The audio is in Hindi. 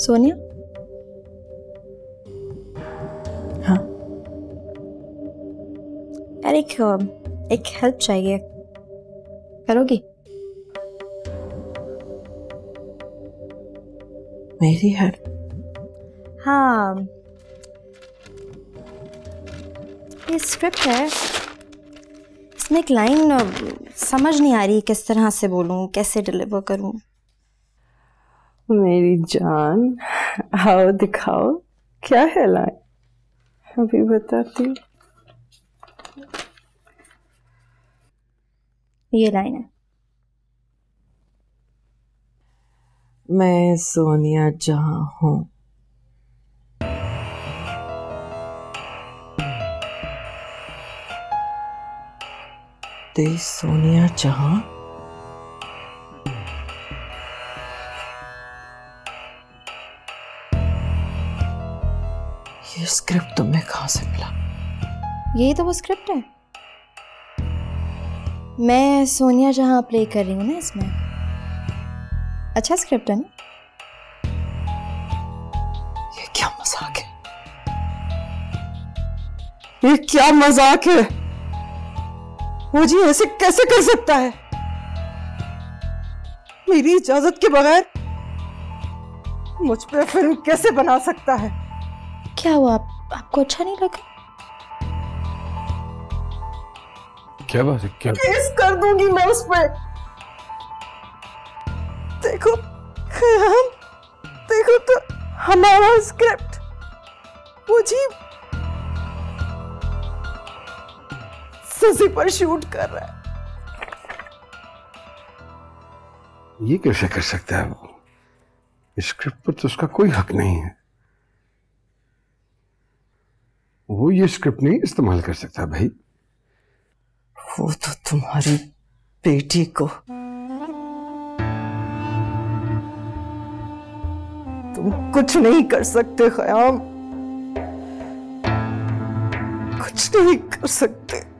सोनिया हाँ। यार एक एक हेल्प चाहिए। करोगी? मेरी है हाँ। ये स्क्रिप्ट है। इसमें एक लाइन समझ नहीं आ रही किस तरह से बोलूँ कैसे डिलीवर करूँ। मेरी जान आओ दिखाओ क्या है लाइन? अभी बताती ये लाइन है। मैं सोनिया जहाँ हूँ। सोनिया जहाँ? ये स्क्रिप्ट तुम्हें कहाँ से मिला? यही तो वो स्क्रिप्ट है। मैं सोनिया जहाँ प्ले कर रही हूँ ना इसमें। अच्छा स्क्रिप्ट है ना? ये क्या मज़ाक है? ये क्या मज़ाक है? वो जी ऐसे कैसे कर सकता है? मेरी इजाज़त के बगैर मुझ पे फ़िल्म कैसे बना सकता है? क्या हुआ? आप, आपको अच्छा नहीं लगा? क्या बात है? क्या? केस कर दूँगी मैं उस पर। देखो हम देखो तो हमारा स्क्रिप्ट वो जी सजी पर शूट कर रहा है। ये कैसे कर सकता है वो? स्क्रिप्ट पर तो उसका कोई हक नहीं है। वो ये स्क्रिप्ट नहीं इस्तेमाल कर सकता भाई। वो तो तुम्हारी बेटी को। तुम कुछ नहीं कर सकते, खयाम। कुछ नहीं कर सकते।